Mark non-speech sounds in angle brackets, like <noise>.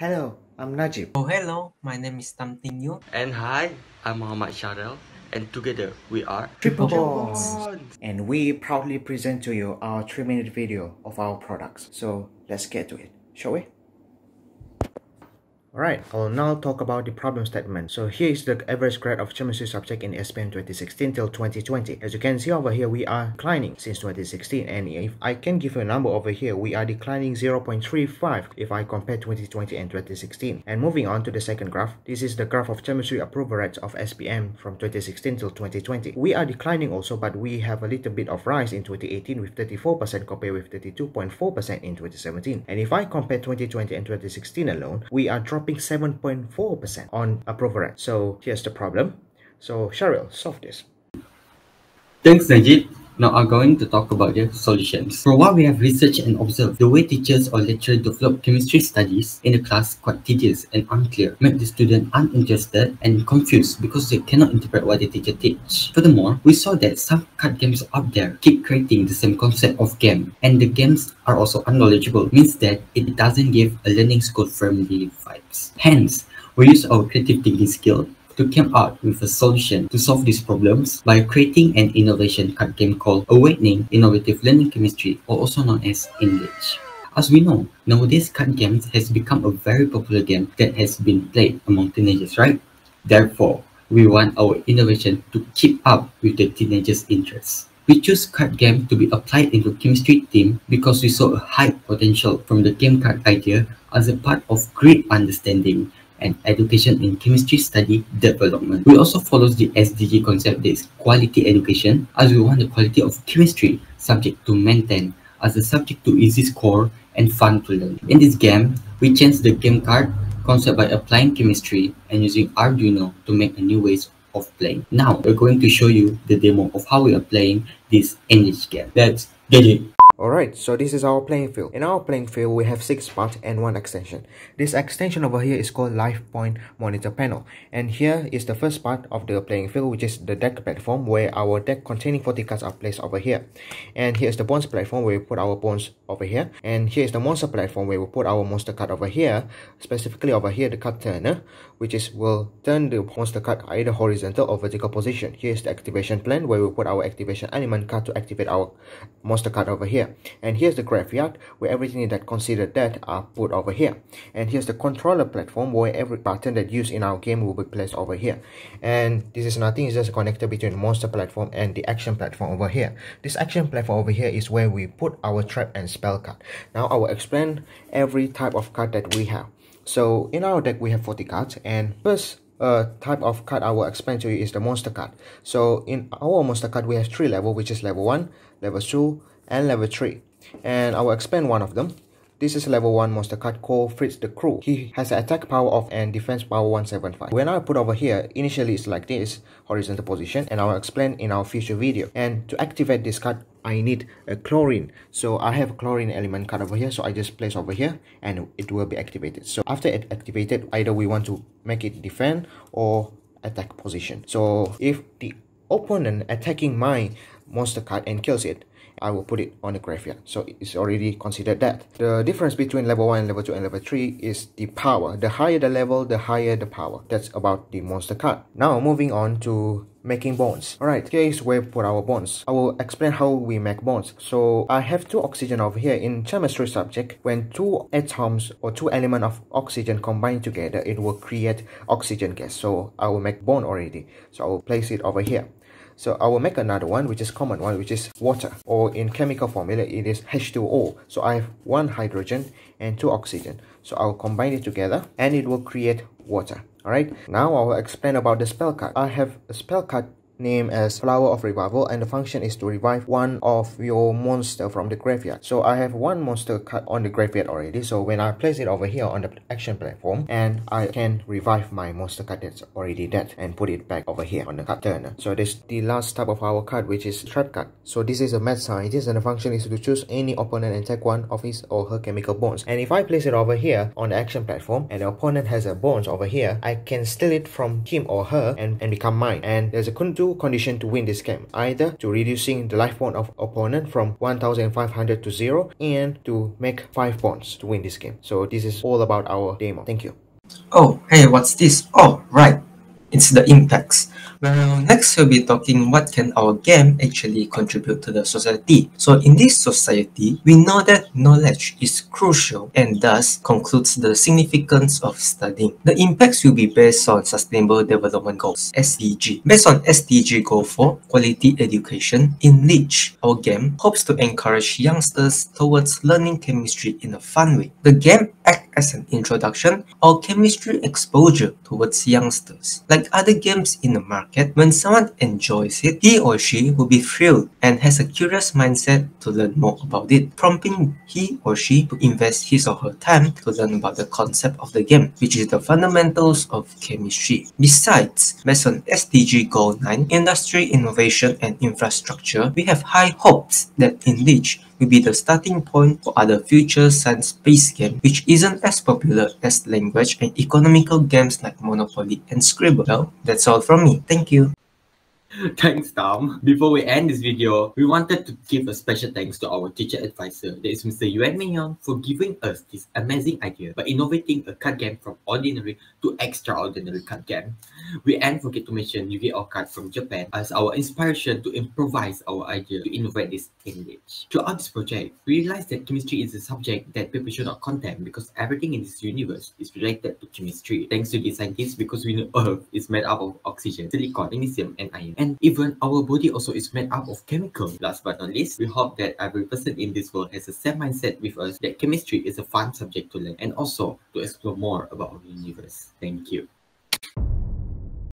Hello, I'm Najib. Oh, hello. My name is Tham Ting Yew. And hi, I'm Muhammad Shahril. And together we are Triple Bonds. Bonds. And we proudly present to you our 3 minute video of our products. So let's get to it, shall we? Alright, I'll now talk about the problem statement. So here is the average grade of chemistry subject in SPM 2016 till 2020. As you can see over here, we are declining since 2016 and if I can give you a number over here, we are declining 0.35 if I compare 2020 and 2016. And moving on to the second graph, this is the graph of chemistry approval rates of SPM from 2016 till 2020. We are declining also but we have a little bit of rise in 2018 with 34% compared with 32.4% in 2017. And if I compare 2020 and 2016 alone, we are dropping dropping 7.4% on approval rate. So here's the problem. So Shahril, solve this. Thanks Najib. Now I'm going to talk about the solutions. For what we have researched and observed, the way teachers or lecturers develop chemistry studies in the class quite tedious and unclear, make the student uninterested and confused because they cannot interpret what the teacher teach. Furthermore, we saw that some card games out there keep creating the same concept of game, and the games are also unknowledgeable, means that it doesn't give a learning school friendly vibes. Hence, we use our creative thinking skill to come out with a solution to solve these problems by creating an innovation card game called Awakening Innovative Learning Chemistry or also known as InLeach. As we know, nowadays card games has become a very popular game that has been played among teenagers, right? Therefore, we want our innovation to keep up with the teenagers' interests. We choose card game to be applied into chemistry team because we saw a high potential from the game card idea as a part of great understanding and education in chemistry study development. We also follows the SDG concept that is quality education as we want the quality of chemistry subject to maintain as a subject to easy score and fun to learn. In this game, we change the game card concept by applying chemistry and using Arduino to make a new ways of playing. Now, we're going to show you the demo of how we are playing this InLeach game. Let's get it! Alright, so this is our playing field. In our playing field, we have 6 parts and 1 extension. This extension over here is called Life Point Monitor Panel. And here is the first part of the playing field, which is the deck platform, where our deck containing 40 cards are placed over here. And here's the bonds platform, where we put our bonds over here. And here's the monster platform, where we put our monster card over here. Specifically over here, the card turner, which is will turn the monster card either horizontal or vertical position. Here's the activation plan, where we put our activation element card to activate our monster card over here and here's the graveyard where everything that considered dead are put over here. And here's the controller platform where every button that used in our game will be placed over here. And this is nothing it's just a connector between monster platform and the action platform over here. This action platform over here is where we put our trap and spell card. Now i will explain every type of card that we have. So in our deck we have 40 cards and first uh, type of card I will explain to you is the monster card. So in our monster card, we have three level, which is level 1, level 2, and level 3 and I will explain one of them. This is level 1 monster card called Fritz the Crew. He has an attack power of and defense power 175. When I put over here, initially it's like this, horizontal position, and I will explain in our future video. And to activate this card, I need a chlorine. So I have a chlorine element card over here, so I just place over here and it will be activated. So after it activated, either we want to make it defend or attack position. So if the opponent attacking my monster card and kills it, I will put it on the graveyard. So it's already considered that. The difference between level 1 and level 2 and level 3 is the power. The higher the level, the higher the power. That's about the monster card. Now moving on to making bonds. Alright, here is where put our bonds. I will explain how we make bonds. So I have two oxygen over here. In chemistry subject, when two atoms or two elements of oxygen combine together, it will create oxygen gas. So I will make bond already. So I will place it over here. So I will make another one, which is common one, which is water. Or in chemical formula, it is H2O. So I have one hydrogen and two oxygen. So I will combine it together and it will create water. Alright, now I will explain about the spell card. I have a spell card name as Flower of Revival and the function is to revive one of your monster from the graveyard. So I have one monster card on the graveyard already. So when I place it over here on the action platform and I can revive my monster card that's already dead and put it back over here on the card turner. So this the last type of our card which is trap card. So this is a mad scientist and the function is to choose any opponent and take one of his or her chemical bonds. And if I place it over here on the action platform and the opponent has a bonds over here, I can steal it from him or her and, and become mine. And there's a Kundu two conditions to win this game. Either to reducing the life point of opponent from 1500 to 0 and to make 5 points to win this game. So this is all about our demo. Thank you. Oh, hey, what's this? Oh, right. It's the impacts. Well, next we'll be talking what can our game actually contribute to the society. So in this society, we know that knowledge is crucial and thus concludes the significance of studying. The impacts will be based on Sustainable Development Goals, SDG. Based on SDG Goal 4, Quality Education, in which our game hopes to encourage youngsters towards learning chemistry in a fun way. The game acts as an introduction or chemistry exposure towards youngsters. Like other games in the market, when someone enjoys it, he or she will be thrilled and has a curious mindset to learn more about it, prompting he or she to invest his or her time to learn about the concept of the game, which is the fundamentals of chemistry. Besides, based on SDG Goal 9, Industry, Innovation and Infrastructure, we have high hopes that InLeach will be the starting point for other future science-based games which isn't as popular as language and economical games like Monopoly and Scribble. Well, that's all from me. Thank you. <laughs> Thanks, Tham. Before we end this video, we wanted to give a special thanks to our teacher advisor, that is Mr. Yuan Mingyon, for giving us this amazing idea by innovating a card game from ordinary to extraordinary card game. We ain't forget to mention Yu-Gi-Oh card from Japan as our inspiration to improvise our idea to innovate this image. Throughout this project, we realized that chemistry is a subject that people should not contempt because everything in this universe is related to chemistry. Thanks to these scientists because we know Earth is made up of oxygen, silicon, magnesium, and iron. And even our body also is made up of chemicals. Last but not least, we hope that every person in this world has the same mindset with us that chemistry is a fun subject to learn and also to explore more about our universe. Thank you.